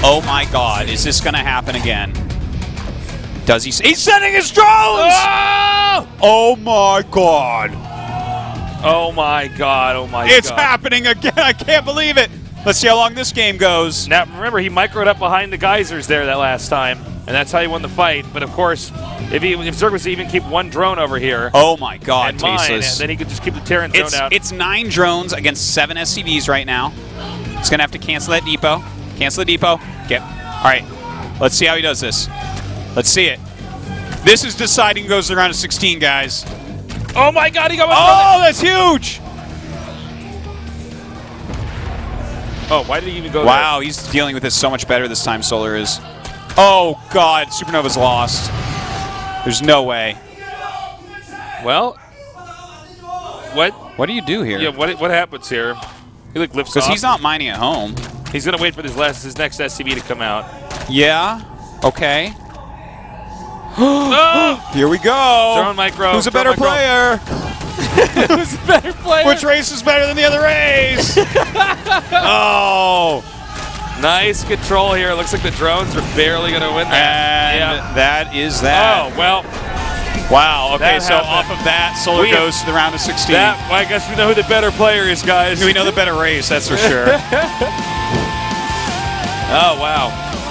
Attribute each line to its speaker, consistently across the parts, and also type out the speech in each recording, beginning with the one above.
Speaker 1: Oh my god, is this going to happen again? Does he? He's sending his drones!
Speaker 2: Oh!
Speaker 1: Oh my god.
Speaker 2: Oh my god! Oh my
Speaker 1: It's
Speaker 2: god!
Speaker 1: It's happening again. I can't believe it. Let's see how long this game goes.
Speaker 2: Now remember, he microed up behind the geysers there that last time, and that's how he won the fight. But of course, if he if Zerg was to even keep one drone over here
Speaker 1: Oh my god,
Speaker 2: and mine, then he could just keep the Terran drone
Speaker 1: It's,
Speaker 2: out.
Speaker 1: it's nine drones against seven SCVs right now. He's going to have to cancel that depot. Cancel the depot. Get. All right. Let's see how he does this. Let's see it. This is deciding who goes to round of 16, guys.
Speaker 2: oh my god! He got one.
Speaker 1: Oh, that's huge.
Speaker 2: Oh, why did he even go?
Speaker 1: Wow, he's dealing with this so much better this time, Solar is. Oh, God. Supernova's lost. There's no way.
Speaker 2: Well, what?
Speaker 1: What do you do here?
Speaker 2: Yeah, what what happens here? He like lifts
Speaker 1: Because he's not mining at home.
Speaker 2: He's gonna wait for this last his next SCV to come out.
Speaker 1: Yeah. Okay.
Speaker 2: oh!
Speaker 1: Here we go.
Speaker 2: Drone micro.
Speaker 1: Who's a better
Speaker 2: micro.
Speaker 1: player?
Speaker 2: Who's a better player?
Speaker 1: Which race is better than the other race? oh.
Speaker 2: Nice control here. Looks like the drones are barely gonna win
Speaker 1: And
Speaker 2: that. yeah.
Speaker 1: that is that.
Speaker 2: Oh well,
Speaker 1: wow. Okay,
Speaker 2: that
Speaker 1: so
Speaker 2: happened.
Speaker 1: off of that, Solar
Speaker 2: We-
Speaker 1: goes to the round of 16.
Speaker 2: that. Well, I guess we know who the better player is, guys.
Speaker 1: we know the better race, that's for sure.
Speaker 2: Oh wow.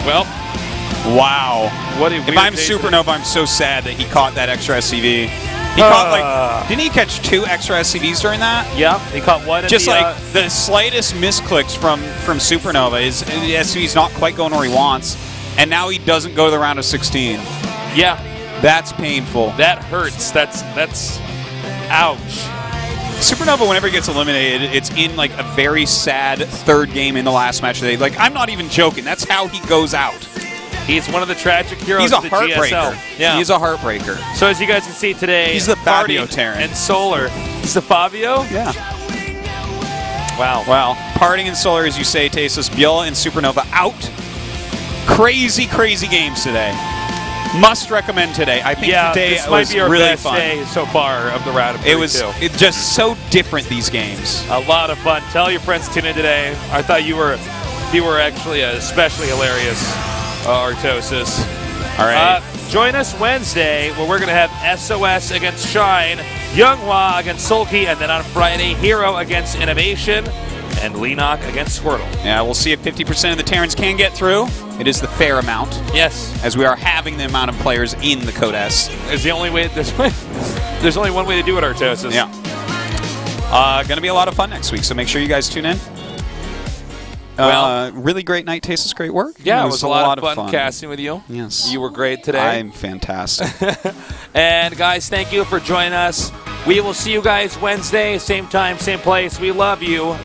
Speaker 2: Well,
Speaker 1: wow.
Speaker 2: what a
Speaker 1: If I'm. Supernova, I'm so sad that he caught that extra SCV. He
Speaker 2: Uh.
Speaker 1: caught like, didn't he catch two extra SCVs during that?
Speaker 2: Yeah, he caught one.
Speaker 1: Just
Speaker 2: the,
Speaker 1: like
Speaker 2: uh,
Speaker 1: the slightest misclicks from from Supernova is the SCV's not quite going where he wants, and now he doesn't go to the round of 16.
Speaker 2: yeah,
Speaker 1: That's painful.
Speaker 2: that hurts. That's that's, ouch.
Speaker 1: Supernova, whenever he gets eliminated, it's in like a very sad third game in the last match today. Like I'm not even joking. That's how he goes out.
Speaker 2: He's one of the tragic heroes
Speaker 1: He's a heartbreaker.
Speaker 2: GSL. Yeah.
Speaker 1: He's a heartbreaker.
Speaker 2: so as you guys can see today,
Speaker 1: He's the Fabio Terran.
Speaker 2: and Solar. He's the Fabio.
Speaker 1: Yeah.
Speaker 2: Wow.
Speaker 1: Well, parting and solar, as you say, Tasis, Biola and Supernova out. Crazy, crazy games today. Must recommend today. I think
Speaker 2: Yeah,
Speaker 1: today
Speaker 2: this might
Speaker 1: was
Speaker 2: be our
Speaker 1: really
Speaker 2: best
Speaker 1: fun.
Speaker 2: day so far of the round of
Speaker 1: It was
Speaker 2: 32.
Speaker 1: it just so different these games.
Speaker 2: a lot of fun. Tell your friends to tune in today. I thought you were you were actually especially hilarious, uh, Artosis.
Speaker 1: All right.
Speaker 2: Uh, join us Wednesday where we're going to have SOS against Shine, Younghwa against Sulky, and then on Friday, Hero against Innovation, and Leenock against Squirtle.
Speaker 1: yeah, we'll see if 50% of the Terrans can get through. It is the fair amount,
Speaker 2: Yes,
Speaker 1: as we are having the amount of players in the Code S.
Speaker 2: is the only way. There's, there's only one way to do it, Artosis.
Speaker 1: Yeah. Uh, going to be a lot of fun next week, so make sure you guys tune in.
Speaker 2: Well-
Speaker 1: uh, really great night, Tastes great work.
Speaker 2: Yeah, it was, a lot, of fun,
Speaker 1: fun
Speaker 2: casting with you.
Speaker 1: Yes.
Speaker 2: You were great today.
Speaker 1: I'm fantastic.
Speaker 2: And guys, thank you for joining us. We will see you guys Wednesday, same time, same place. We love you.